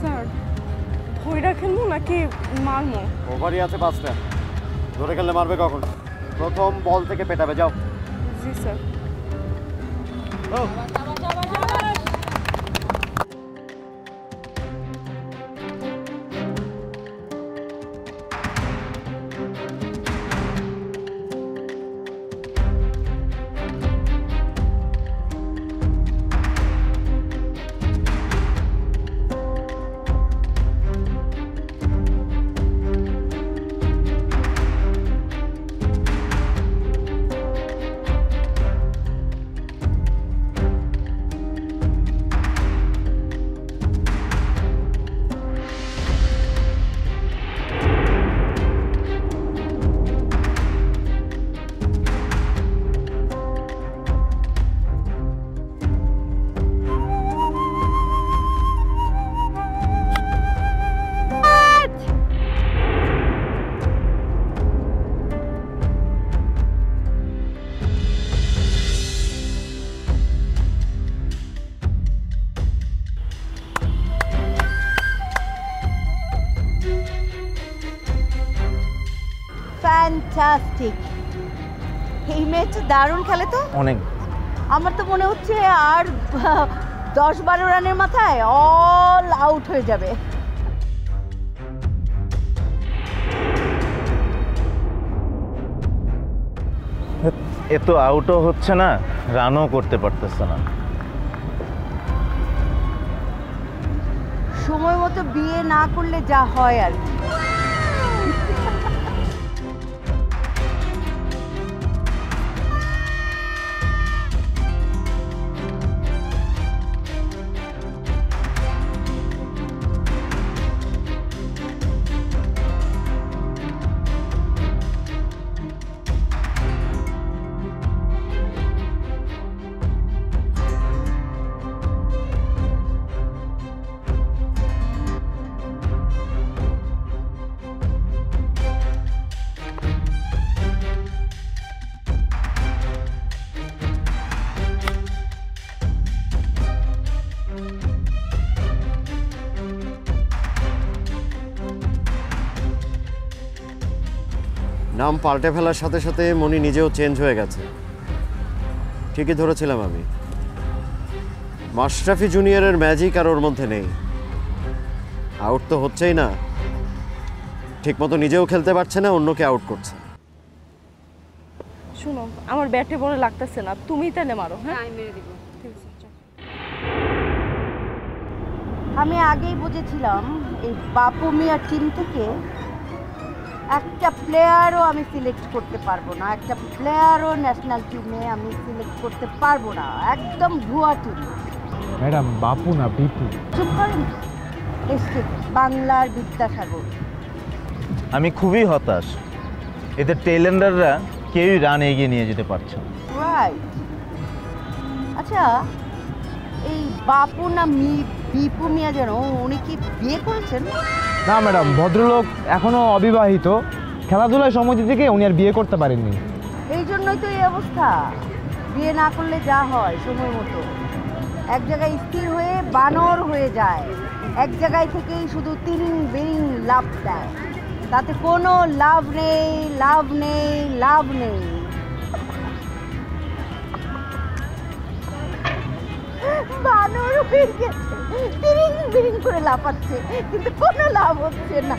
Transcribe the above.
Sir ধইরা খেলব নাকি মারমো ওভারই আছে পাঁচটা ধরে খেললে মারবে কখন? প্রথম বল থেকে পেটাবে যাও। জি স্যার। ফ্যান্টাস্টিক এই ম্যাচটা দারুণ খেলে তো? অনেক। আমার তো মনে হচ্ছে আর দশ বারো রানের মাথায় অল আউট হয়ে যাবে। এ তো আউটও হচ্ছে না রানও করতে পারতেছে না। সময় মতো বিয়ে না করলে যা হয় আর কি। নাম পাল্টে ফেলার সাথে সাথে মনি নিজেও চেঞ্জ হয়ে গেছে। ঠিকই ধরেছিলাম আমি। মাশরাফি জুনিয়রের ম্যাজিক আর ওর মধ্যে নেই। আউট তো হচ্ছেই না। ঠিকমতো নিজেও খেলতে পারছে না অন্যকে আউট করছে। শুনো আমার ব্যাটে বলে লাগতেছে না তুমিই তাহলে মারো হ্যাঁ? আমি আগেই বুঝেছিলাম এই বাপু মিয়া টিম থেকে একটা প্লেয়ারও আমি সিলেক্ট করতে পারব না একটা প্লেয়ারও ন্যাশনাল টিমে আমি সিলেক্ট করতে পারব না একদম ভুয়া টিম ম্যাডাম বাপু না বিপু? চুপ করেন এসছে বাংলার বিদ্যাসাগর। আমি খুবই হতাশ। এতে টেলেন্ডাররা কেউই রান এগিয়ে নিয়ে যেতে পারছে রাইট আচ্ছা এই বাপু না মি বিপু মিয়া যেন উনি কি বিয়ে করেছেন? না, ম্যাডাম, ভদ্রলোক এখনও অবিবাহিত। খেলাধুলায় সময় দিতে গিয়ে উনি আর বিয়ে করতে পারেননি। এই জন্যই তো এই অবস্থা। বিয়ে না করলে যা হয় সময় মতো। এক জায়গায় স্থির হয়ে বানর হয়ে যায়। এক জায়গায় থেকেই শুধু তিরিং বিরিং লাভ দেয়। তাতে কোনো লাভ নেই লাভ নেই লাভ নেই। বানর হয়ে গেছে। তিরিং বিরিং করে লাফাচ্ছে কিন্তু কোনো লাভ হচ্ছে না।